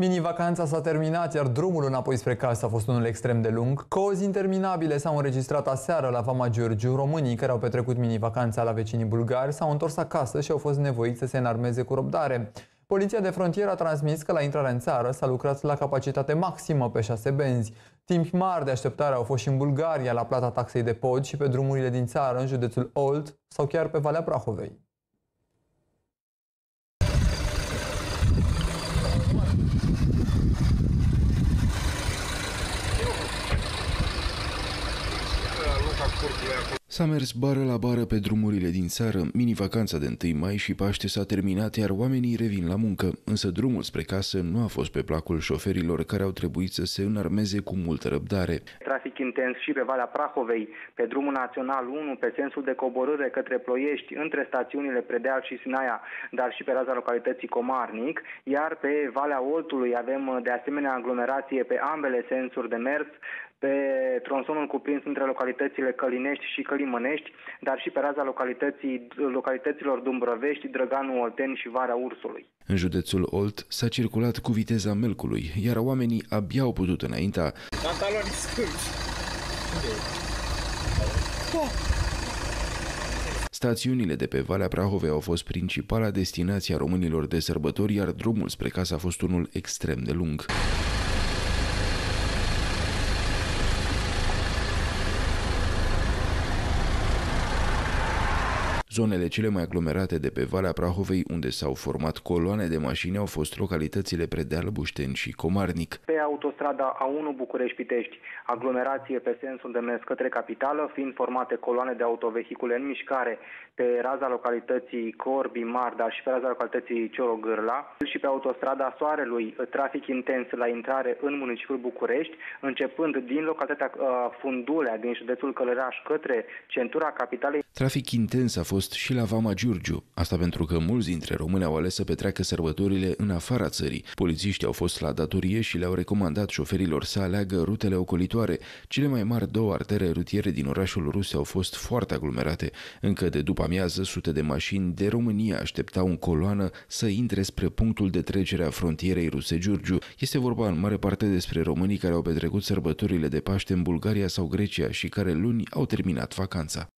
Mini-vacanța s-a terminat, iar drumul înapoi spre casă a fost unul extrem de lung. Cozi interminabile s-au înregistrat aseară la Vama Giurgiu. Românii care au petrecut mini-vacanța la vecinii bulgari s-au întors acasă și au fost nevoiți să se înarmeze cu răbdare. Poliția de frontieră a transmis că la intrarea în țară s-a lucrat la capacitate maximă pe șase benzi. Timpi mari de așteptare au fost și în Bulgaria la plata taxei de pod și pe drumurile din țară, în județul Olt sau chiar pe Valea Prahovei. как куртка. S-a mers bară la bară pe drumurile din țară, mini-vacanța de 1 mai și Paște s-a terminat, iar oamenii revin la muncă, însă drumul spre casă nu a fost pe placul șoferilor care au trebuit să se înarmeze cu multă răbdare. Trafic intens și pe Valea Prahovei, pe drumul național 1, pe sensul de coborâre către Ploiești, între stațiunile Predeal și Sinaia, dar și pe raza localității Comarnic, iar pe Valea Oltului avem de asemenea aglomerație pe ambele sensuri de mers, pe tronsonul cuprins între localitățile Călinești și Călimănești, dar și pe raza localității, localităților Dumbrăvești, Drăganul Olteni și Varea Ursului. În județul Olt s-a circulat cu viteza melcului, iar oamenii abia au putut înainta. Pantaloni scurți! Stațiunile de pe Valea Prahovei au fost principala destinație a românilor de sărbători, iar drumul spre casă a fost unul extrem de lung. Zonele cele mai aglomerate de pe Valea Prahovei, unde s-au format coloane de mașini, au fost localitățile Predeal, Bușteni și Comarnic. Pe autostrada A1 București-Pitești, aglomerație pe sensul de mers către capitală, fiind formate coloane de autovehicule în mișcare pe raza localității Corbi, Mar, dar și pe raza localității Ciorogârla și pe autostrada Soarelui, trafic intens la intrare în municipiul București, începând din localitatea uh, Fundulea, din județul Călăraș, către centura capitalei. Trafic intens a fost și la Vama Giurgiu, asta pentru că mulți dintre români au ales să petreacă sărbătorile în afara țării. Polițiștii au fost la datorie și le-au recomandat șoferilor să aleagă rutele ocolitoare. Cele mai mari două artere rutiere din orașul Ruse au fost foarte aglomerate. Încă de după amiază, sute de mașini de România așteptau în coloană să intre spre punctul de trecere a frontierei Ruse-Giurgiu. Este vorba în mare parte despre românii care au petrecut sărbătorile de Paște în Bulgaria sau Grecia și care luni au terminat vacanța.